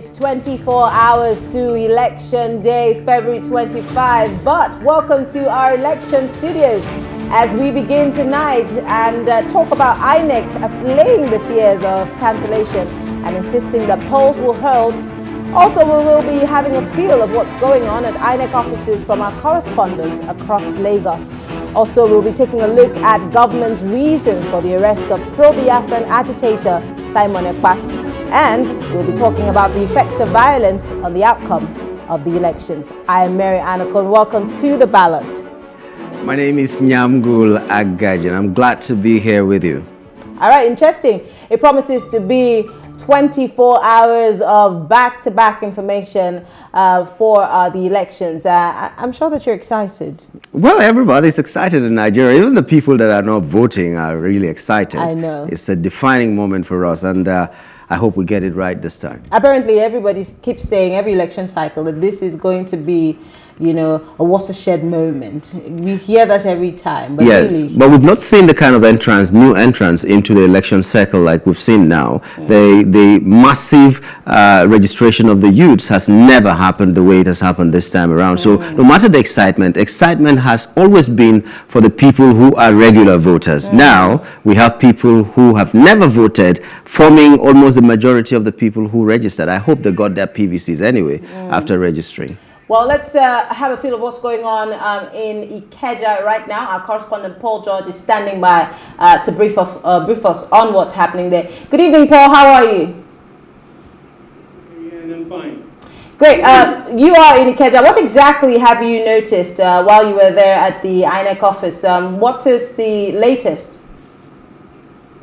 It's 24 hours to election day, February 25. But welcome to our election studios as we begin tonight and uh, talk about INEC laying the fears of cancellation and insisting that polls will hold. Also, we will be having a feel of what's going on at INEC offices from our correspondents across Lagos. Also, we'll be taking a look at government's reasons for the arrest of pro-Biafran agitator Simon Ekpa. And we'll be talking about the effects of violence on the outcome of the elections. I am Mary Anacon. Welcome to the ballot. My name is Nyamgul Agaj, and I'm glad to be here with you. All right, interesting. It promises to be 24 hours of back-to-back -back information uh, for uh, the elections. Uh, I am sure that you're excited. Well, everybody's excited in Nigeria. Even the people that are not voting are really excited. I know. It's a defining moment for us. and. I hope we get it right this time. Apparently, everybody keeps saying every election cycle that this is going to be you know, a watershed moment. We hear that every time. But yes, really, but we've not seen the kind of entrance, new entrance into the election cycle like we've seen now. Mm. The, the massive uh, registration of the youths has never happened the way it has happened this time around. Mm. So no matter the excitement, excitement has always been for the people who are regular voters. Mm. Now we have people who have never voted forming almost the majority of the people who registered. I hope they got their PVCs anyway mm. after registering. Well, let's uh, have a feel of what's going on um, in Ikeja right now. Our correspondent Paul George is standing by uh, to brief, of, uh, brief us on what's happening there. Good evening, Paul. How are you? Yeah, I'm fine. Great. Uh, you are in Ikeja. What exactly have you noticed uh, while you were there at the INEC office? Um, what is the latest?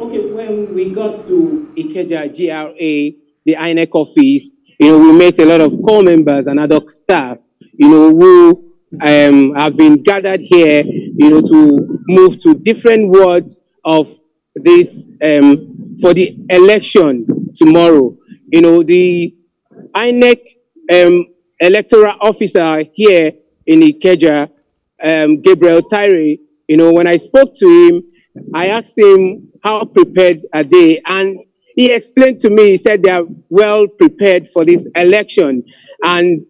Okay, when we got to Ikeja GRA, the INEC office, you know, we met a lot of corps members and ad hoc staff, you know, who um, have been gathered here, you know, to move to different wards of this um, for the election tomorrow. You know, the INEC um, electoral officer here in Ikeja, um, Gabriel Tyre, you know, when I spoke to him, I asked him how prepared are they, and he explained to me, he said they are well prepared for this election. And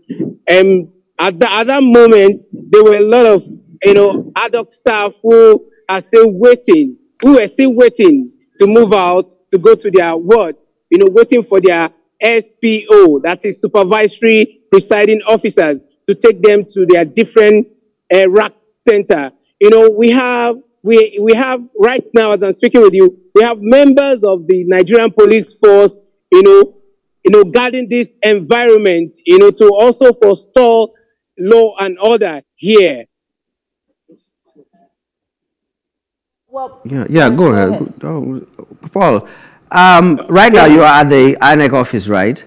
um, at, the, at that moment, there were a lot of, you know, ad hoc staff who are still waiting, who are still waiting to move out to go to their ward, you know, waiting for their SPO, that is supervisory presiding officers, to take them to their different uh, center. You know, we have we, we have right now, as I'm speaking with you, we have members of the Nigerian police force, you know, you know, guarding this environment, you know, to also forestall law and order here. Well, yeah, yeah, go, go ahead. ahead. Oh, Paul, um, right now you are at the INEC office, right?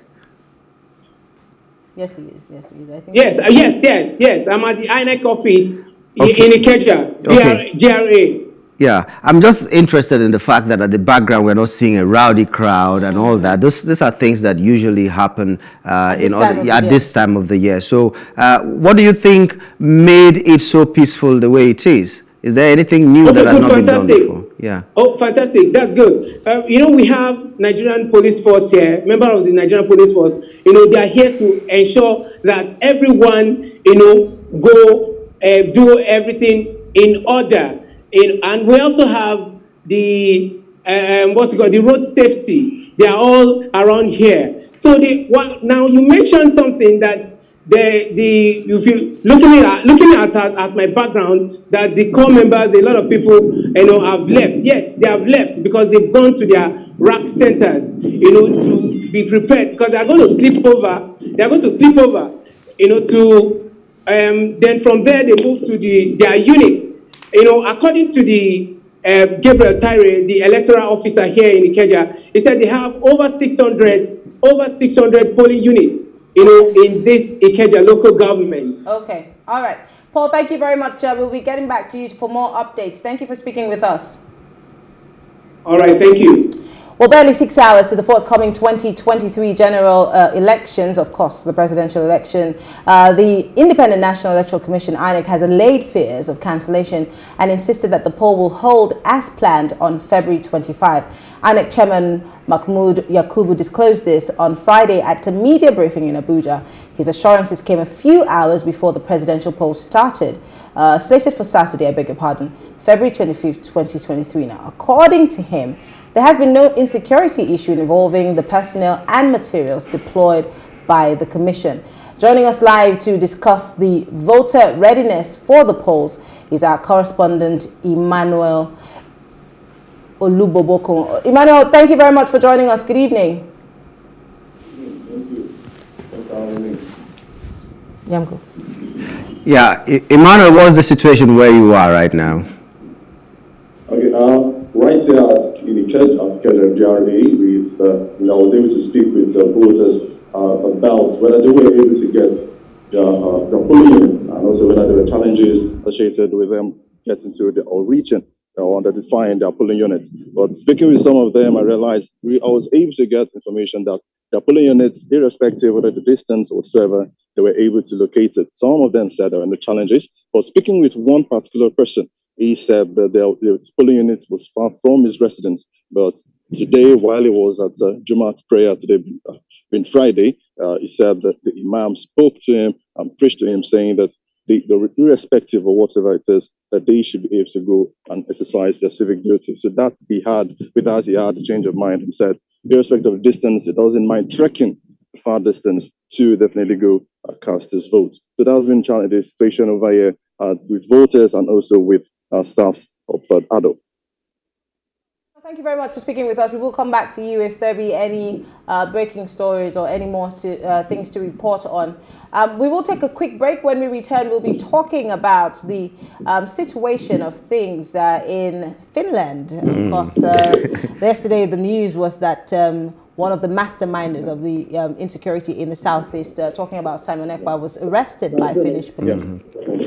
Yes, he is. Yes, he is. I think yes, uh, yes, yes, yes. I'm at the INEC office okay. in Ikeja, okay. GRA. Yeah, I'm just interested in the fact that at the background we're not seeing a rowdy crowd and all that. Those, these are things that usually happen uh, in other, at this time of the year. So, uh, what do you think made it so peaceful the way it is? Is there anything new okay, that has not fantastic. been done before? Yeah. Oh, fantastic! That's good. Uh, you know, we have Nigerian police force here, member of the Nigerian police force. You know, they are here to ensure that everyone, you know, go uh, do everything in order. In, and we also have the um, what's called the road safety. They are all around here. So the what now you mentioned something that the the you looking at looking at, at, at my background that the core members a lot of people you know have left. Yes, they have left because they've gone to their rack centers you know to be prepared because they are going to sleep over. They are going to sleep over you know to um, then from there, they moved to the, their unit. You know, according to the uh, Gabriel Tyre, the electoral officer here in Ikeja, he said they have over 600, over 600 polling units, you know, in this Ikeja local government. Okay, all right. Paul, thank you very much. Uh, we'll be getting back to you for more updates. Thank you for speaking with us. All right, thank you. Well, barely six hours to the forthcoming 2023 general uh, elections, of course, the presidential election. Uh, the Independent National Electoral Commission, INEC, has allayed fears of cancellation and insisted that the poll will hold as planned on February 25. INEC Chairman Mahmood Yakubu disclosed this on Friday at a media briefing in Abuja. His assurances came a few hours before the presidential poll started, uh, slated for Saturday, I beg your pardon, February 25, 2023. Now, according to him, there has been no insecurity issue involving the personnel and materials deployed by the Commission. Joining us live to discuss the voter readiness for the polls is our correspondent Emmanuel Oluboboko. Emmanuel, thank you very much for joining us. Good evening. Thank you. Yamko. Yeah, Emmanuel, what's the situation where you are right now? Okay, right the at Kedem GRA, we, uh, you know, I was able to speak with uh, voters uh, about whether they were able to get their, uh, units and also whether there were challenges associated with them getting to the or region or identifying their polling units. But speaking with some of them, I realized we, I was able to get information that their polling units, irrespective of the distance whatsoever, they were able to locate it. Some of them said there were no challenges. But speaking with one particular person, he said that the, the polling unit was far from his residence. But today, while he was at uh, Jumat prayer today, uh, being Friday, uh, he said that the Imam spoke to him and preached to him, saying that they, irrespective of whatever it is, that they should be able to go and exercise their civic duty. So that he had, with that, he had a change of mind and said, irrespective of distance, it doesn't mind trekking far distance to definitely go uh, cast his vote. So that's been challenging the situation over here uh, with voters and also with staffs of uh, ADO. Thank you very much for speaking with us. We will come back to you if there be any uh, breaking stories or any more to, uh, things to report on. Um, we will take a quick break. When we return, we'll be talking about the um, situation of things uh, in Finland. Of mm. course, uh, yesterday the news was that um, one of the masterminders of the um, insecurity in the southeast, uh, talking about Simon Ekpa, was arrested by Finnish police.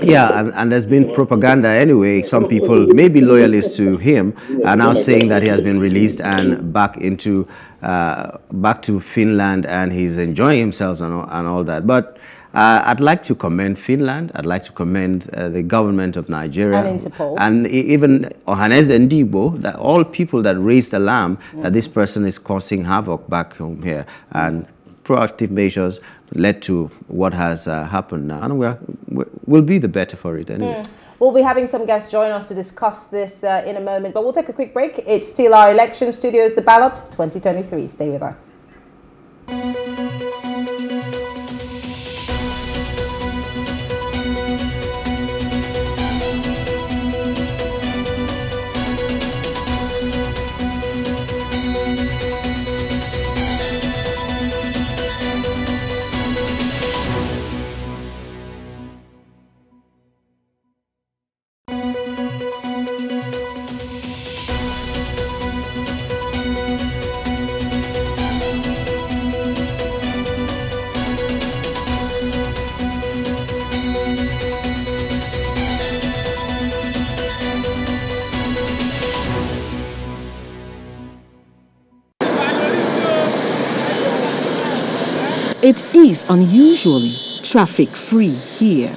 Yeah, and, and, there's been propaganda anyway. Some people, maybe loyalists to him, are now saying that he has been released and back into uh, back to Finland and he's enjoying himself and all, and all that. But uh, I'd like to commend Finland. I'd like to commend uh, the government of Nigeria. And Interpol. And even Ohanaeze Ndigbo, that all people that raised alarm mm. that this person is causing havoc back home here. And proactive measures led to what has uh, happened now. And we're, we'll be the better for it anyway. Mm. We'll be having some guests join us to discuss this uh, in a moment, but we'll take a quick break. It's still our election studios, the ballot 2023. Stay with us. It is unusually traffic free here.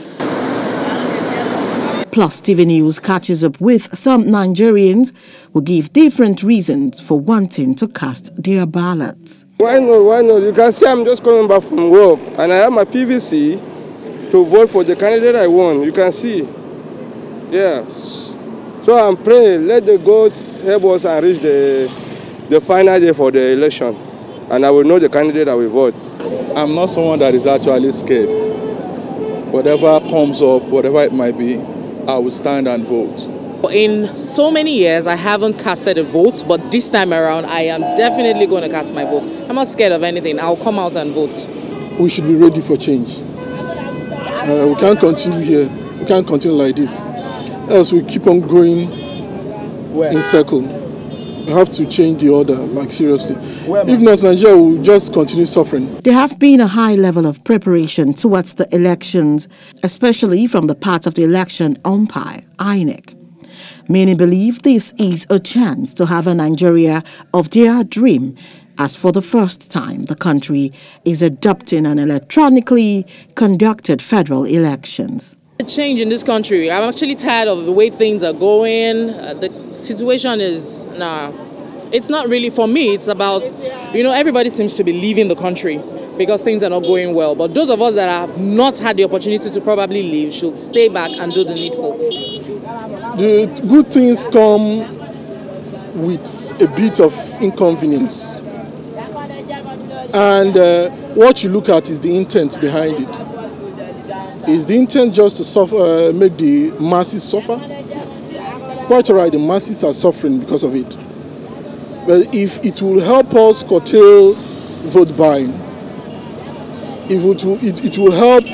Plus, TV News catches up with some Nigerians who give different reasons for wanting to cast their ballots. Why not? Why not? You can see I'm just coming back from work and I have my PVC to vote for the candidate I want. You can see. Yeah. So I'm praying, let the God help us and reach the, the final day for the election. And I will know the candidate I will vote. I'm not someone that is actually scared. Whatever comes up, whatever it might be, I will stand and vote. In so many years, I haven't casted a vote, but this time around, I am definitely going to cast my vote. I'm not scared of anything. I'll come out and vote. We should be ready for change. Uh, we can't continue here. We can't continue like this. Else we keep on going Where? in circle. We have to change the order, like seriously. If not, Nigeria will just continue suffering. There has been a high level of preparation towards the elections, especially from the part of the election umpire, INEC. Many believe this is a chance to have a Nigeria of their dream, as for the first time the country is adopting an electronically conducted federal elections. The change in this country, I'm actually tired of the way things are going. Uh, the situation is, nah, it's not really for me. It's about, you know, everybody seems to be leaving the country because things are not going well. But those of us that have not had the opportunity to probably leave should stay back and do the needful. The good things come with a bit of inconvenience. And uh, what you look at is the intent behind it. Is the intent just to suffer, uh, make the masses suffer? Quite right, the masses are suffering because of it. But if it will help us curtail vote buying, if it will, it, it will help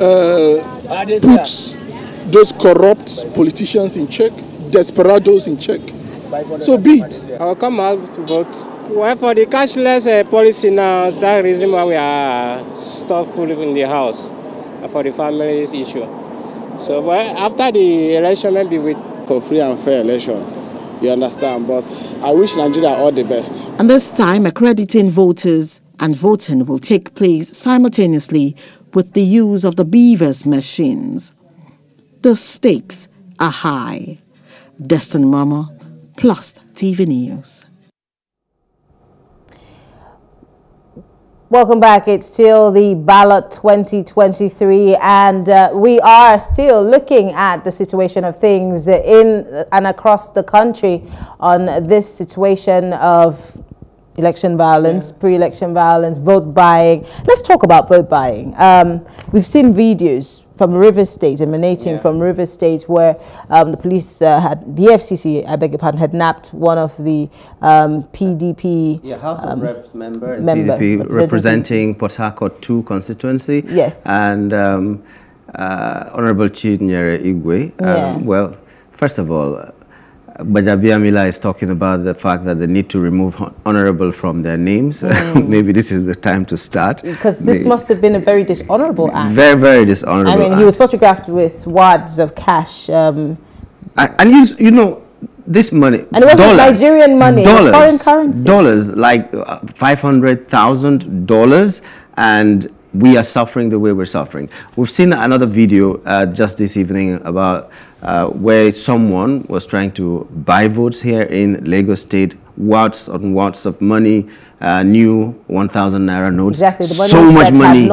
uh, put those corrupt politicians in check, desperados in check, so be it. I will come out to vote. Well, for the cashless uh, policy now, that's the reason why we are stuck full in the house for the family issue. So well, after the election, maybe with for free and fair election. You understand? But I wish Nigeria all the best. And this time, accrediting voters and voting will take place simultaneously with the use of the BVAS machines. The stakes are high. Destin Mama, Plus TV News. Welcome back. It's still the ballot 2023, and uh, we are still looking at the situation of things in and across the country on this situation of election violence, yeah. pre-election violence, vote buying. Let's talk about vote buying. Um, we've seen videos from River State, emanating yeah. from River State, where um, the police uh, had, the EFCC, I beg your pardon, had nabbed one of the um, PDP. Yeah, House of um, Reps member, member PDP representing Port Harcourt 2 constituency. Yes. And um, uh, Honorable Chinyere Igwe. Yeah. Um, well, first of all, Gbajabiamila is talking about the fact that they need to remove honorable from their names. Mm. Maybe this is the time to start. Because this Maybe. must have been a very dishonorable act. Very, very dishonorable I mean, act. he was photographed with wads of cash. Um, and, and you, you know, this money and it wasn't dollars, Nigerian money, dollars, foreign currency. Dollars, like uh, $500,000 and we are suffering the way we're suffering. We've seen another video uh, just this evening about uh, where someone was trying to buy votes here in Lagos State, watts on watts of money, uh, new 1,000 naira notes. Exactly, the money so much money,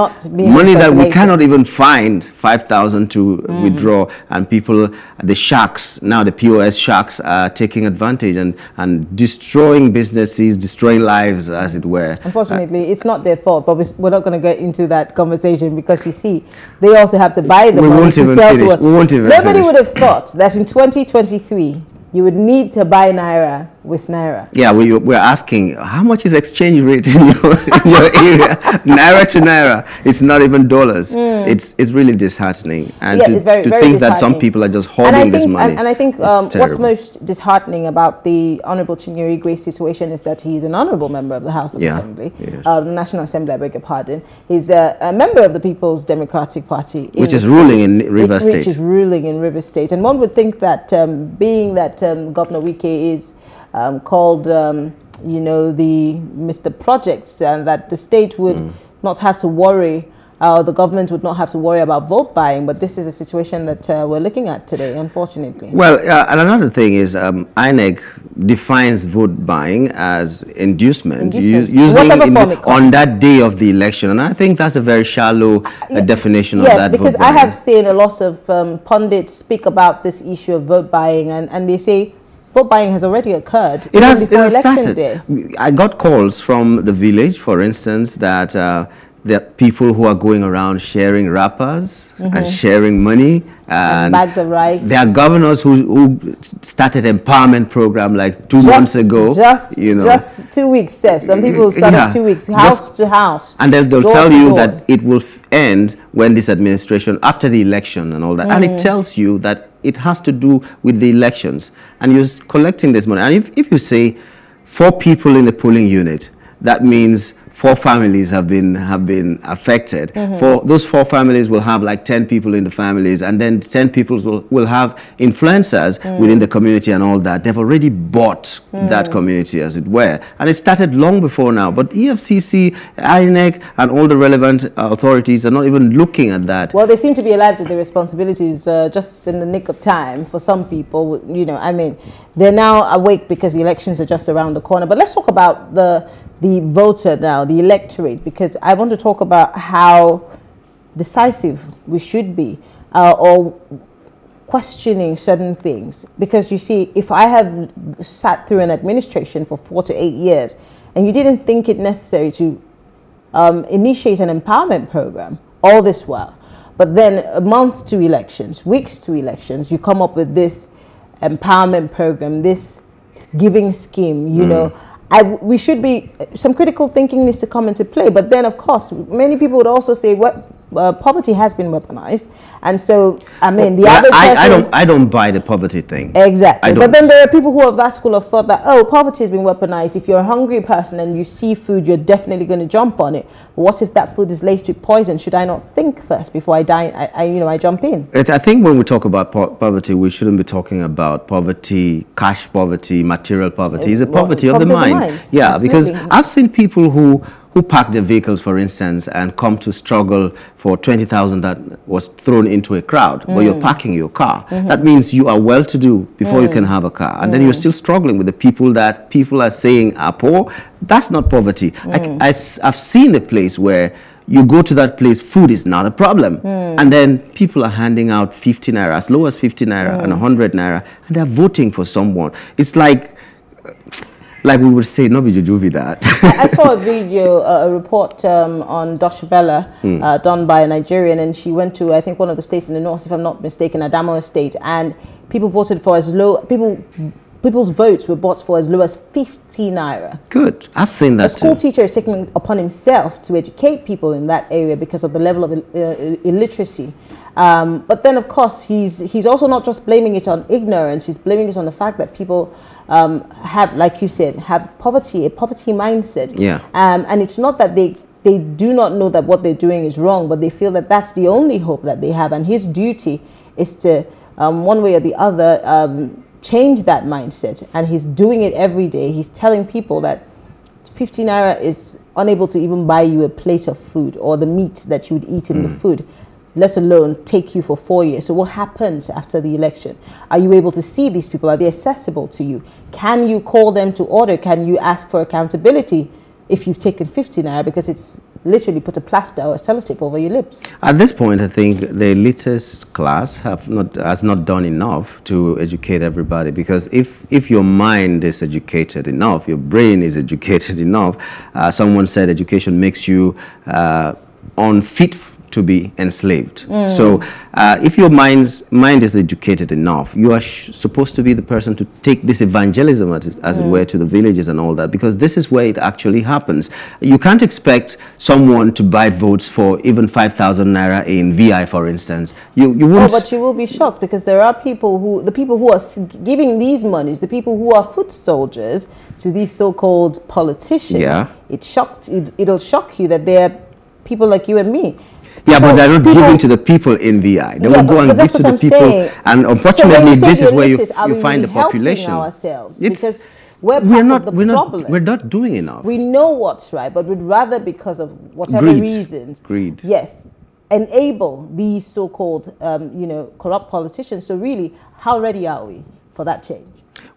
money that we cannot even find 5,000 to mm -hmm. withdraw, and people, the sharks now the POS sharks are taking advantage and and destroying businesses, destroying lives, as it were. Unfortunately, uh, it's not their fault, but we're not going to get into that conversation because you see, they also have to buy the we money won't to even sell finish. to. We won't even Nobody finish. would have thought that in 2023 you would need to buy naira with naira. Yeah, we, we're asking how much is exchange rate in your, in your area? naira to naira. It's not even dollars. Mm. It's it's really disheartening. And yeah, to, very, to very think that some people are just holding think, this money. And, and I think um, what's most disheartening about the Honorable Chinyere Igwe situation is that he's an honorable member of the House of yeah, Assembly, yes. uh, the National Assembly, I beg your pardon. He's a, a member of the People's Democratic Party. Which is ruling in River which, State. Which is ruling in River State. And one would think that um, being that um, Governor Wike is um, called, um, you know, the Mr. Projects, and that the state would mm. not have to worry, uh, the government would not have to worry about vote buying. But this is a situation that uh, we're looking at today, unfortunately. Well, uh, and another thing is um, INEC defines vote buying as inducement, Inducement. using in on that day of the election. And I think that's a very shallow uh, definition of Yes, that because vote I have seen a lot of um, pundits speak about this issue of vote buying, and, and they say vote buying has already occurred. It has, it has started. day. I got calls from the village, for instance, that uh, there are people who are going around sharing wrappers and sharing money. And, bags of rice. There are governors who, who started empowerment program like two Just- months ago. Just, you know. just two weeks, Seth. Some people started Yeah. two weeks, house Just- to house. and then they'll tell you door. that it will end when this administration, after the election and all that. And Mm. it tells you that it has to do with the elections. And you're collecting this money. And if, if you say four people in the polling unit, that means four families have been have been affected. Mhm. For those four families will have like 10 people in the families, and then 10 people will, will have influencers Mm. within the community and all that. They've already bought that Mm. community, as it were. And it started long before now. But EFCC, INEC, and all the relevant uh, authorities are not even looking at that. Well, they seem to be alive to their responsibilities uh, just in the nick of time for some people. You know, I mean, they're now awake because the elections are just around the corner. But let's talk about the the voter now, the electorate, because I want to talk about how decisive we should be uh, or questioning certain things. Because you see, if I have sat through an administration for four to eight years and you didn't think it necessary to um, initiate an empowerment program all this while. But then months to elections, weeks to elections, you come up with this empowerment program, this giving scheme, you Mm. know. I, we should be, some critical thinking needs to come into play. But then, of course, many people would also say what uh, poverty has been weaponized. And so, I mean, the Well, other I, person. I don't I don't buy the poverty thing. Exactly. But then there are people who have that school of thought that, oh, poverty has been weaponized. If you're a hungry person and you see food, you're definitely going to jump on it. What if that food is laced with poison? Should I not think first before I die? I, I you know, I jump in. It, I think when we talk about po- poverty, we shouldn't be talking about poverty, cash poverty, material poverty. It's a Uh, well, poverty of the of the mind. mind. Yeah, because I've seen people who who park their vehicles, for instance, and come to struggle for twenty thousand that was thrown into a crowd. But you're Mm. parking your car. Mhm. That means you are well-to-do before you Mm. can have a car, and then you're Mm. still struggling with the people that people are saying are poor. That's not poverty. I, Mm. I, have seen a place where you go to that place, food is not a problem. Mm. And then people are handing out 50 naira, as low as 50 naira and Mm. 100 naira, and they're voting for someone. It's like, like we would say, no, juju be that. I saw a video, uh, a report um, on Deutsche Welle Hmm. uh, done by a Nigerian, and she went to, I think, one of the states in the north, if I'm not mistaken, Adamawa State, and people voted for as low, people, people's votes were bought for as low as 50 naira. Good. I've seen that A school too. teacher is taking upon himself to educate people in that area because of the level of uh, illiteracy. Um, but then, of course, he's he's also not just blaming it on ignorance. He's blaming it on the fact that people um, have, like you said, have poverty, a poverty mindset. Yeah. Um, and it's not that they they do not know that what they're doing is wrong, but they feel that that's the only hope that they have. And his duty is to, um, one way or the other, um, change that mindset. And he's doing it every day. He's telling people that 50 naira is unable to even buy you a plate of food or the meat that you would eat in the food, let alone take you for four years. So, what happens after the election? Are you able to see these people? Are they accessible to you? Can you call them to order? Can you ask for accountability if you've taken 50 naira? Because it's literally put a plaster or a sellotape over your lips. At this point, I think the elitist class have not, has not done enough to educate everybody because if, if your mind is educated enough, your brain is educated enough, uh, someone said education makes you uh, unfit to be enslaved. Mm. So uh, if your mind's, mind is educated enough, you are sh- supposed to be the person to take this evangelism, as, as it Mm. were, to the villages and all that, because this is where it actually happens. You can't expect someone to buy votes for even 5,000 naira in VI, for instance. You, you won't. Oh, but you will be shocked because there are people who, the people who are giving these monies, the people who are foot soldiers to these so-called politicians. Yeah. It shocked. It, it'll shock you that they're people like you and me. Yeah, but they're not people- giving to the people in VI. They Yeah, will but- go and but give to the I'm people. saying. And unfortunately, say this is where you, you find the population. ourselves It's- because we're we're not, the we're problem. Not, we're not doing enough. We know what's right, but we'd rather, because of whatever Greed. reasons, Greed. yes, enable these so-called, um, you know, corrupt politicians. So really, how ready are we for that change?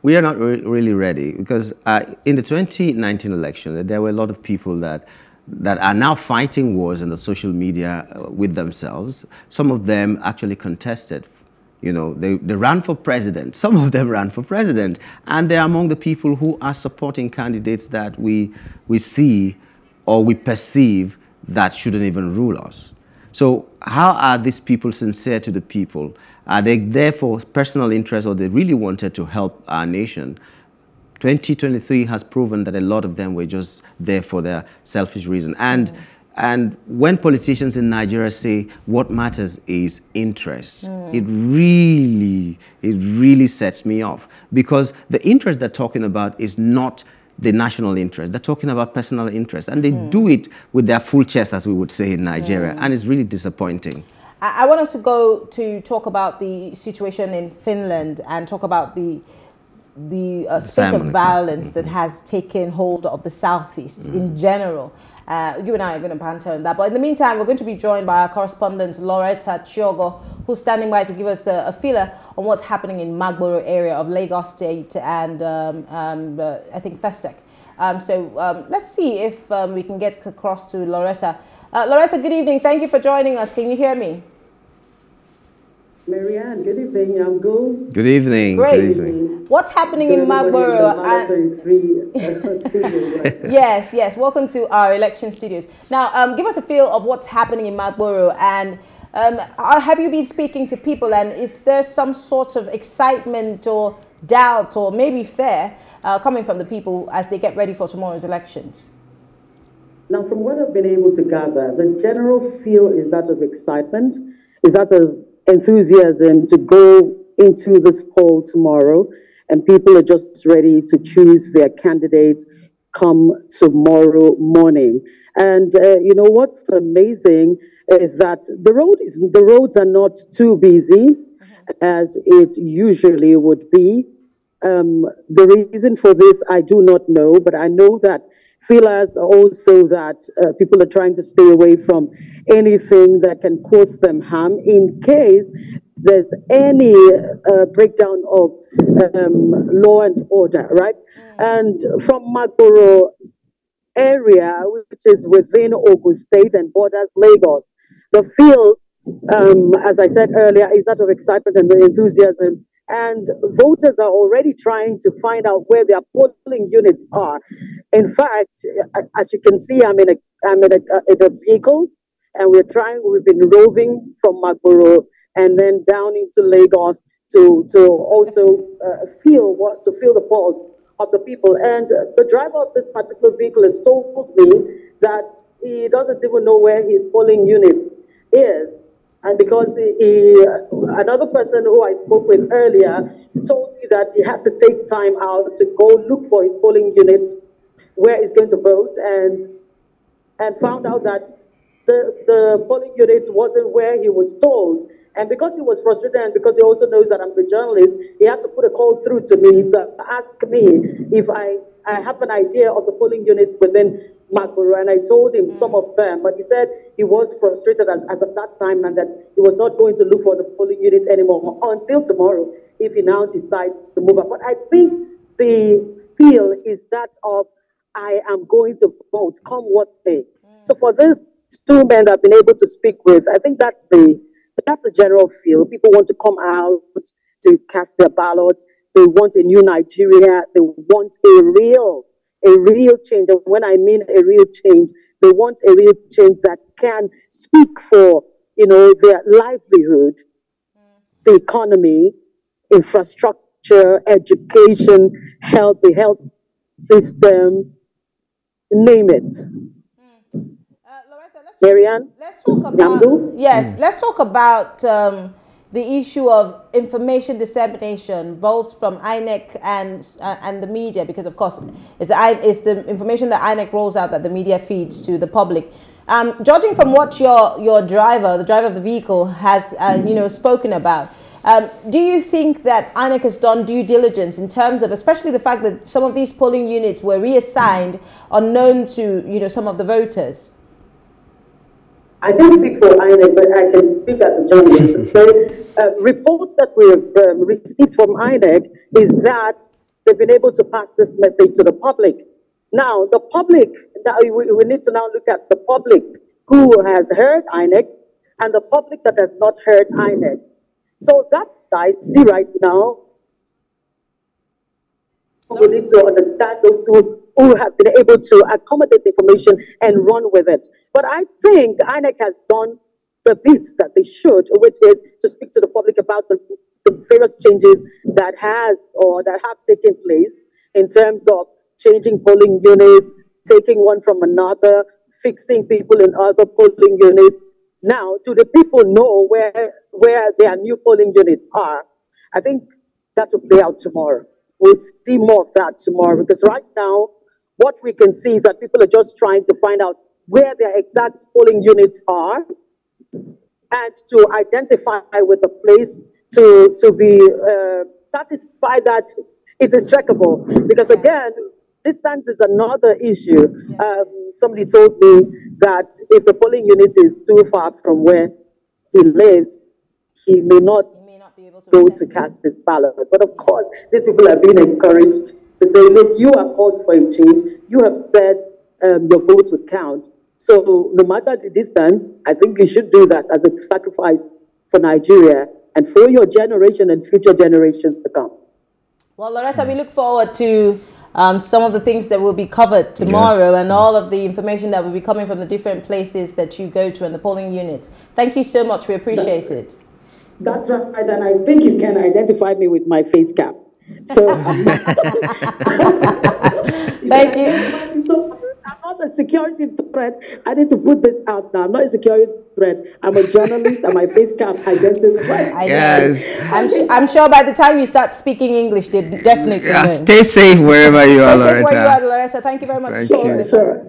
We are not re- really ready because uh, in the 2019 election, there were a lot of people that that are now fighting wars in the social media uh, with themselves. Some of them actually contested. You know, they, they ran for president. Some of them ran for president. And they're among the people who are supporting candidates that we, we see or we perceive that shouldn't even rule us. So how are these people sincere to the people? Are they there for personal interest or they really wanted to help our nation? 2023 has proven that a lot of them were just there for their selfish reason. And, and when politicians in Nigeria say what matters is interest, Mm. it really, it really sets me off because the interest they're talking about is not the national interest. They're talking about personal interest. And they mm. do it with their full chest, as we would say in Nigeria. Mm. And it's really disappointing. I, I want us to go to talk about the situation in Finland and talk about the the uh, state of violence that has taken hold of the southeast mm. in general. Uh, you and I are going to banter on that. But in the meantime, we're going to be joined by our correspondent, Loretta Chiogo, who's standing by to give us a, a feeler on what's happening in Magboro area of Lagos State and um, um, uh, I think Festac. Um, so um, let's see if um, we can get across to Loretta. Uh, Loretta, good evening. Thank you for joining us. Can you hear me? Marianne, good evening. I'm good. Good evening. Great. Good evening. What's happening in Magboro? yes, yes. Welcome to our election studios. Now, um, give us a feel of what's happening in Magboro and um, have you been speaking to people and is there some sort of excitement or doubt or maybe fear uh, coming from the people as they get ready for tomorrow's elections? Now, from what I've been able to gather, the general feel is that of excitement, is that of enthusiasm to go into this poll tomorrow, and people are just ready to choose their candidate come tomorrow morning. And uh, you know what's amazing is that the road is the roads are not too busy as it usually would be. Um, the reason for this I do not know, but I know that feelers also that uh, people are trying to stay away from anything that can cause them harm in case there's any uh, breakdown of um, law and order, right? And from Magboro area, which is within Ogun State and borders Lagos, the feel, um, as I said earlier, is that of excitement and enthusiasm and voters are already trying to find out where their polling units are. In fact, as you can see, I'm in a I'm in a, in a vehicle, and we're trying. We've been roving from Magboro and then down into Lagos to to also uh, feel what to feel the pulse of the people. And the driver of this particular vehicle has told me that he doesn't even know where his polling unit is. And because he, he, another person who I spoke with earlier told me that he had to take time out to go look for his polling unit where he's going to vote and and found out that the, the polling unit wasn't where he was told. And because he was frustrated and because he also knows that I'm a journalist, he had to put a call through to me to ask me if I, I have an idea of the polling units within Magboro, and I told him some mm. of them, but he said he was frustrated as, as of that time and that he was not going to look for the polling units anymore until tomorrow if he now decides to move up. But I think the feel is that of I am going to vote, come what may. Mm. So for these two men I've been able to speak with, I think that's the that's the general feel. People want to come out to cast their ballot. They want a new Nigeria. They want a real a real change. And when I mean a real change, they want a real change that can speak for, you know, their livelihood, the economy, infrastructure, education, health, the health system, name it. Uh, Marianne? Let's talk about, yes, let's talk about um, the issue of information dissemination, both from INEC and uh, and the media, because of course it's the, it's the information that INEC rolls out that the media feeds to the public. Um, judging from what your your driver, the driver of the vehicle, has uh, you know spoken about, um, do you think that INEC has done due diligence in terms of, especially the fact that some of these polling units were reassigned unknown to you know some of the voters? I can speak for INEC, but I can speak as a journalist to say uh, reports that we've um, received from INEC is that they've been able to pass this message to the public. Now, the public, we, we need to now look at the public who has heard INEC and the public that has not heard INEC. So that's dicey right now. We need to understand those who who have been able to accommodate the information and run with it. But I think INEC has done the bits that they should, which is to speak to the public about the, the various changes that has or that have taken place in terms of changing polling units, taking one from another, fixing people in other polling units. Now, do the people know where where their new polling units are? I think that will play out tomorrow. We'll see more of that tomorrow because right now what we can see is that people are just trying to find out where their exact polling units are and to identify with the place to, to be uh, satisfied that it is trackable. Because again, distance is another issue. Um, somebody told me that if the polling unit is too far from where he lives, he may not, may not to go to cast his ballot. But of course, these people are being encouraged to say, look, you are called for a change. You have said um, your vote would count. So no matter the distance, I think you should do that as a sacrifice for Nigeria and for your generation and future generations to come. Well, Loretta, we look forward to um, some of the things that will be covered tomorrow yeah. and all of the information that will be coming from the different places that you go to and the polling units. Thank you so much. We appreciate that's, it. That's right. And I think you can identify me with my face cap. So, thank you. So, I'm not a security threat. I need to put this out now. I'm not a security threat. I'm a journalist and my face cap identifies. Yes. I'm, I'm sure by the time you start speaking English, they definitely yeah, Stay safe wherever you are, Loretta. Stay safe wherever you are, Loretta. Thank you very much. Thank you. Sure.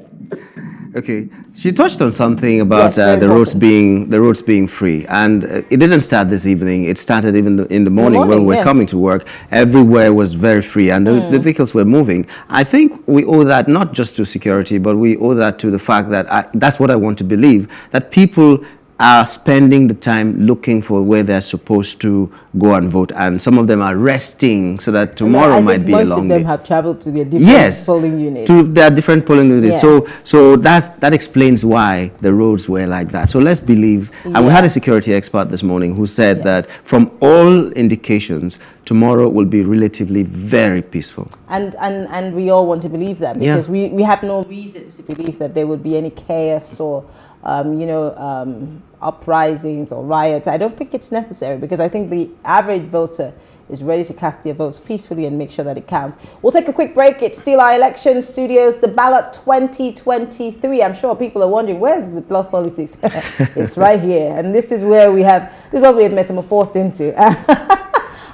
Okay, she touched on something about yes, uh, the roads being the roads being free, and uh, it didn't start this evening. It started even in the morning, the morning when we're yes. coming to work. Everywhere was very free, and the, mm. the, vehicles were moving. I think we owe that not just to security, but we owe that to the fact that I, that's what I want to believe that people are spending the time looking for where they're supposed to go and vote, and some of them are resting so that tomorrow yeah, might be a long day. Most of them have traveled to their different yes, polling units. to their different polling units. Yes. So, so that's that explains why the roads were like that. So let's believe. Yeah. And we had a security expert this morning who said yeah. that from all indications, tomorrow will be relatively very peaceful. And and and we all want to believe that because we we have no reason to believe that there would be any chaos or um, you know, um, uprisings or riots. I don't think it's necessary because I think the average voter is ready to cast their votes peacefully and make sure that it counts. We'll take a quick break. It's still our election studios, the ballot 2023. I'm sure people are wondering, where's the plus politics? it's right here. And this is where we have, this is what we have metamorphosed into.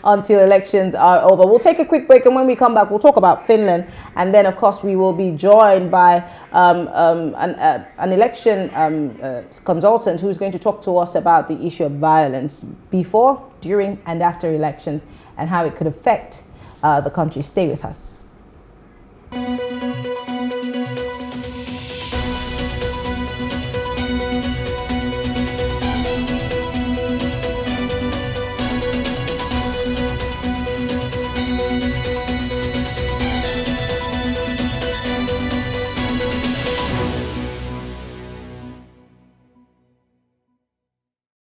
until elections are over. We'll take a quick break and when we come back, we'll talk about Finland. And then, of course, we will be joined by um, um, an, uh, an, election um, uh, consultant who's going to talk to us about the issue of violence before, during, and after elections and how it could affect uh, the country. Stay with us.